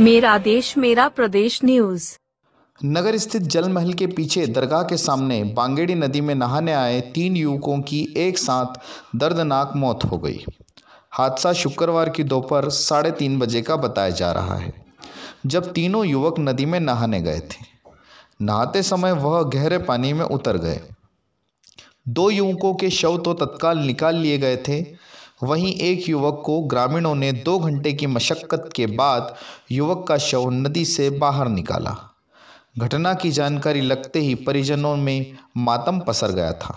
मेरा देश, मेरा प्रदेश न्यूज़ नगर स्थित जल महल के पीछे दरगाह के सामने बांगेड़ी नदी में नहाने आए तीन युवकों की एक साथ दर्दनाक मौत हो गई। हादसा शुक्रवार की दोपहर साढ़े तीन बजे का बताया जा रहा है, जब तीनों युवक नदी में नहाने गए थे। नहाते समय वह गहरे पानी में उतर गए। दो युवकों के शव तो तत्काल निकाल लिए गए थे वहीं एक युवक को ग्रामीणों ने दो घंटे की मशक्कत के बाद युवक का शव नदी से बाहर निकाला। घटना की जानकारी लगते ही परिजनों में मातम पसर गया था।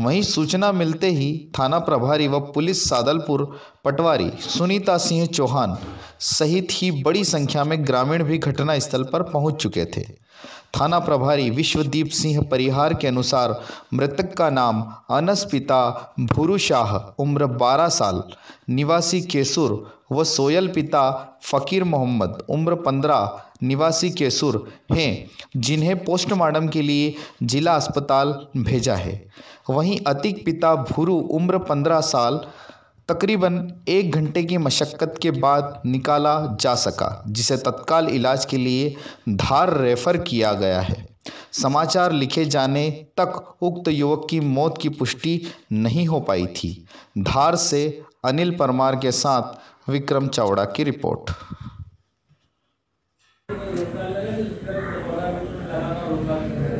वहीं सूचना मिलते ही थाना प्रभारी व पुलिस सादलपुर पटवारी सुनीता सिंह चौहान सहित ही बड़ी संख्या में ग्रामीण भी घटनास्थल पर पहुँच चुके थे। थाना प्रभारी विश्वदीप सिंह परिहार के अनुसार मृतक का नाम अनस पिता भूरू शाह, उम्र 12 साल, निवासी केसुर व सोयल पिता फ़कीर मोहम्मद, उम्र 15 निवासी केसुर हैं, जिन्हें पोस्टमार्टम के लिए जिला अस्पताल भेजा है। वहीं अतिक पिता भूरू, उम्र 15 साल तकरीबन एक घंटे की मशक्क़त के बाद निकाला जा सका, जिसे तत्काल इलाज के लिए धार रेफर किया गया है। समाचार लिखे जाने तक उक्त युवक की मौत की पुष्टि नहीं हो पाई थी। धार से अनिल परमार के साथ विक्रम चावड़ा की रिपोर्ट।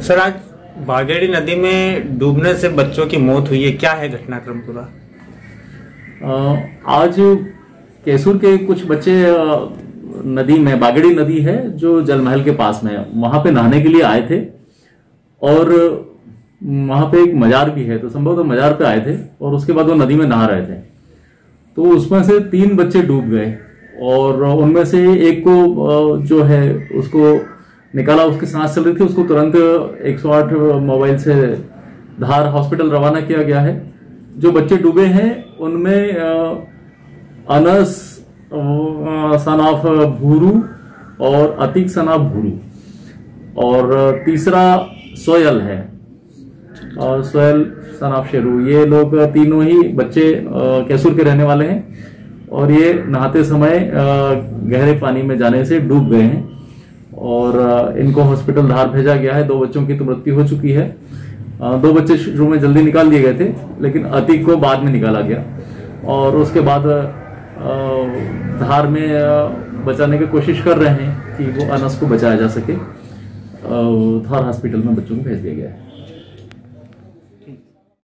सर, आज बागेड़ी नदी में डूबने से बच्चों की मौत हुई है। क्या है घटनाक्रम पूरा? आज कैसूर के कुछ बच्चे नदी में, बागड़ी नदी है, जो जलमहल के पास में है। वहाँ पे नहाने के लिए आए थे और वहाँ पे एक मजार भी है तो संभव तो मजार पे आए थे और उसके बाद वो नदी में नहा रहे थे। तो उसमें से तीन बच्चे डूब गए और उनमें से एक को जो है, उसको निकाला, उसकी सांस चल रही थी, उसको तुरंत 108 मोबाइल से धार हॉस्पिटल रवाना किया गया है। जो बच्चे डूबे हैं, उनमें अनस सनाफ भूरू और अतिक सनाफ भूरू। और तीसरा सोयल है। और सोयल सनाफ शेरू। ये लोग तीनों ही बच्चे कैसूर के रहने वाले हैं। और ये नहाते समय गहरे पानी में जाने से डूब गए हैं। और इनको हॉस्पिटल धार भेजा गया है। दो बच्चों की तो मृत्यु हो चुकी है। दो बच्चे शुरू में जल्दी निकाल दिए गए थे, लेकिन अतीक को बाद में निकाला गया। और उसके बाद धार में बचाने की कोशिश कर रहे हैं कि वो अनस को बचाया जा सके। धार हॉस्पिटल में बच्चों को भेज दिया गया है।